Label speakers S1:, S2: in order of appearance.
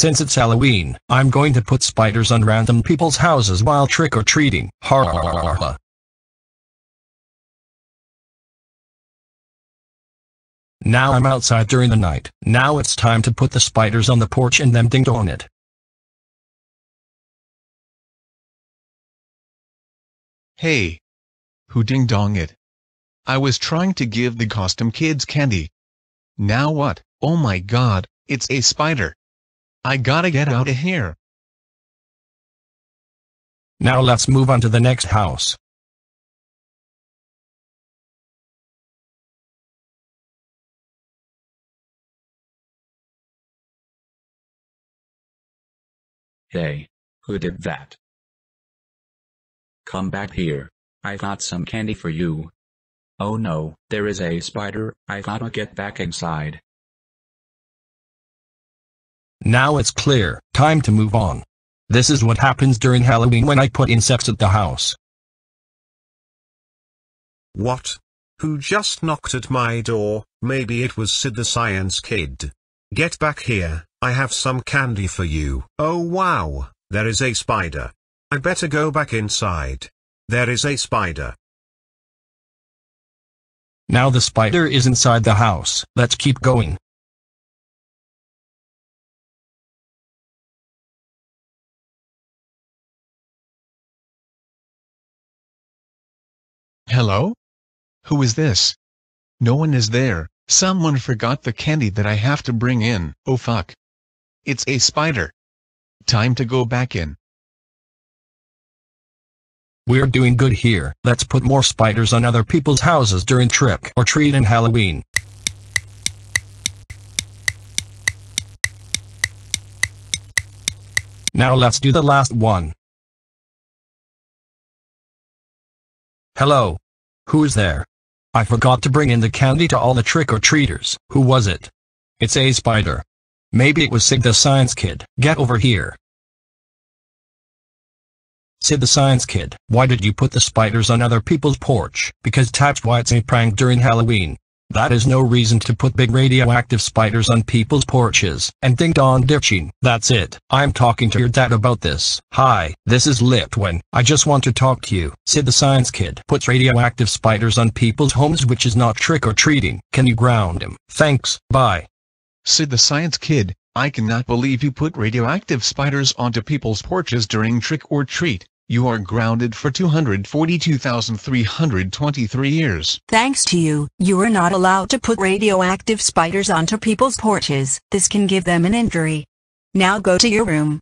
S1: Since it's Halloween, I'm going to put spiders on random people's houses while trick-or-treating. Ha ha. Now I'm outside during the night. Now it's time to put the spiders on the porch and then ding dong it.
S2: Hey. Who ding dong it? I was trying to give the costume kids candy. Now what? Oh my god, it's a spider. I gotta get out of here.
S1: Now let's move on to the next house.
S3: Hey. Who did that? Come back here. I got some candy for you. Oh no, there is a spider, I gotta get back inside.
S1: Now it's clear, time to move on. This is what happens during Halloween when I put insects at the house.
S4: What? Who just knocked at my door? Maybe it was Sid the Science Kid. Get back here, I have some candy for you. Oh wow, there is a spider. I better go back inside. There is a spider.
S1: Now the spider is inside the house. Let's keep going.
S2: Hello? Who is this? No one is there. Someone forgot the candy that I have to bring in. Oh fuck. It's a spider. Time to go back in.
S1: We're doing good here. Let's put more spiders on other people's houses during trick or treat and Halloween. Now let's do the last one. Hello. Who's there? I forgot to bring in the candy to all the trick-or-treaters. Who was it? It's a spider. Maybe it was Sid the Science Kid. Get over here. Sid the Science Kid, why did you put the spiders on other people's porch? Because that's why it's a prank during Halloween. That is no reason to put big radioactive spiders on people's porches, and ding dong ditching. That's it. I'm talking to your dad about this. Hi, this is Lightwing. I just want to talk to you. Sid the Science Kid puts radioactive spiders on people's homes which is not trick-or-treating. Can you ground him? Thanks, bye.
S2: Sid the Science Kid, I cannot believe you put radioactive spiders onto people's porches during trick or treat. You are grounded for 242,323 years.
S5: Thanks to you, you are not allowed to put radioactive spiders onto people's porches. This can give them an injury. Now go to your room.